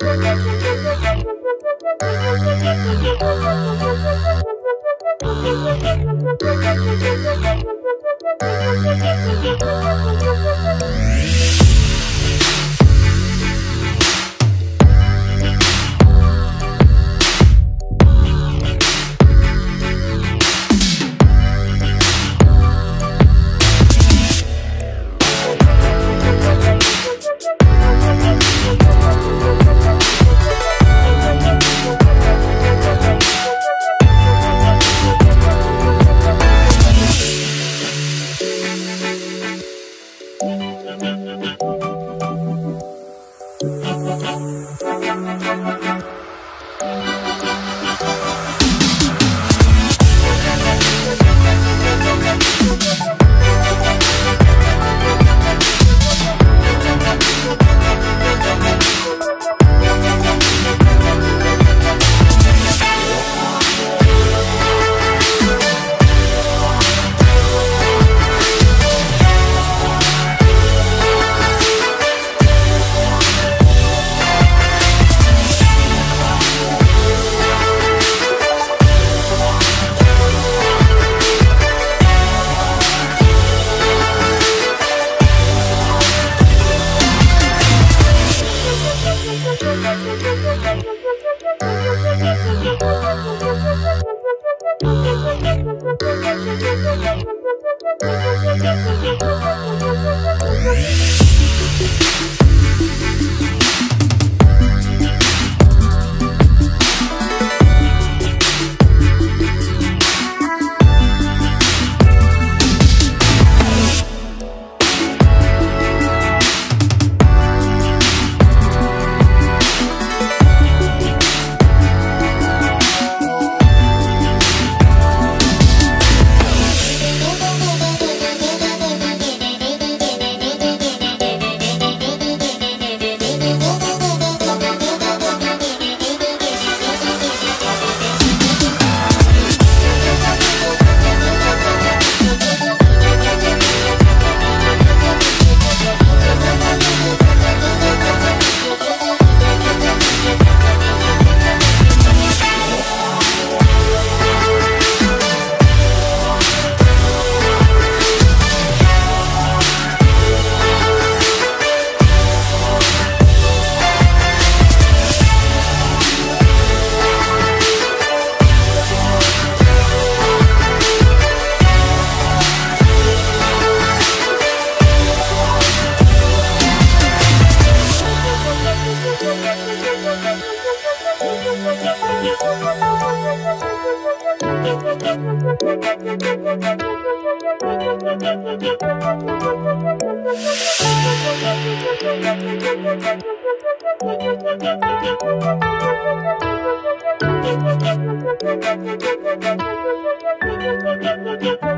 Thank Thank you.